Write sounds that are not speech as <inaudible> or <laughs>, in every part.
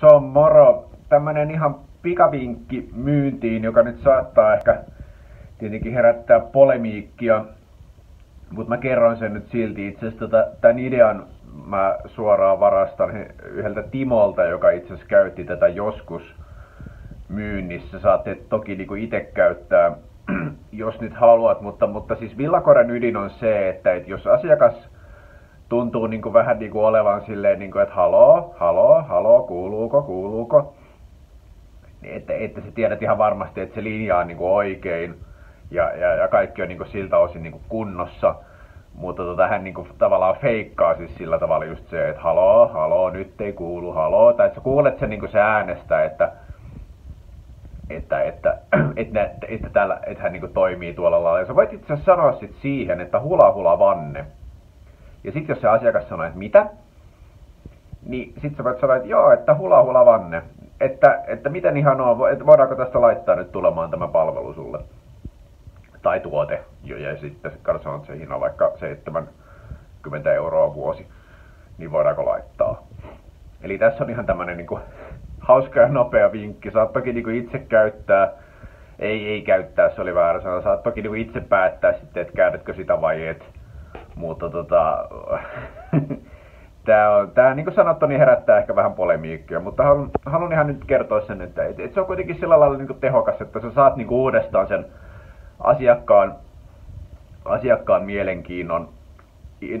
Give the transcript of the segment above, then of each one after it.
Se on moro. Tämmönen ihan pikavinkki myyntiin, joka nyt saattaa ehkä tietenkin herättää polemiikkia. Mutta mä kerron sen nyt silti. Itse asiassa tota, tämän idean mä suoraan varastan yhdeltä Timolta, joka itse asiassa käytti tätä joskus myynnissä. Saatte toki niinku itse käyttää, <clears throat> jos nyt haluat, mutta, mutta siis villakoren ydin on se, että, että jos asiakas tuntuu niin kuin vähän niin kuin olevan silleen, niin kuin, että haloo, haloo, kuuluuko, kuuluuko. Niin että, että sä tiedät ihan varmasti, että se linja on niin kuin oikein ja, ja, ja kaikki on niin kuin siltä osin niin kuin kunnossa. Mutta tota, hän niin kuin tavallaan feikkaa siis sillä tavalla just se, että haloo, haloo, nyt ei kuulu, haloo. Tai että sä kuulet sen niin kuin se äänestä, että, että, että, <clears throat> että, että, että, tällä, että hän niin kuin toimii tuolla lailla. Ja sä voit itse asiassa sanoa sit siihen, että hula hula vanne ja sitten jos se asiakas sanoo, että mitä, niin sitten sä voit sanoa, että joo, että hula hula vanne. Että, että miten on, että voidaanko tästä laittaa nyt tulemaan tämä palvelu sulle. Tai tuote, jo, ja sitten katsotaan, että se hinta on vaikka 70 euroa vuosi, niin voidaanko laittaa. Eli tässä on ihan tämmöinen niin <laughs> hauska ja nopea vinkki. Saat toki niin itse käyttää, ei, ei käyttää, se oli väärä sana. Saat toki niin itse päättää sitten, että käytätkö sitä vai et mutta tota, <laughs> tämä, on, tämä niin kuin sanottu, niin herättää ehkä vähän polemiikkia, mutta haluan, haluan ihan nyt kertoa sen, että, että, että se on kuitenkin sillä lailla niin kuin tehokas, että sä saat niin kuin uudestaan sen asiakkaan, asiakkaan mielenkiinnon,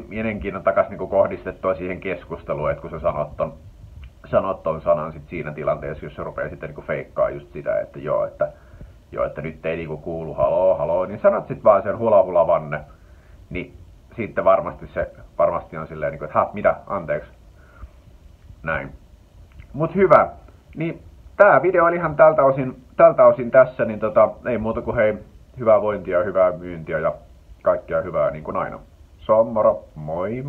mielenkiinnon takaisin niin kohdistettua siihen keskusteluun, että kun sä sanot ton, sanot ton sanan sit siinä tilanteessa, jos se rupeaa sitten niin feikkaa just sitä, että joo, että, joo, että nyt ei niin kuulu haloo, haloo, niin sanot sitten vaan sen hula hula vanne, niin sitten varmasti se varmasti on silleen, niin että ha, mitä, anteeksi. Näin. Mut hyvä. Niin tää video oli ihan tältä osin, tältä osin tässä, niin tota, ei muuta kuin hei, hyvää vointia, hyvää myyntiä ja kaikkea hyvää niin kuin aina. Moro, moi!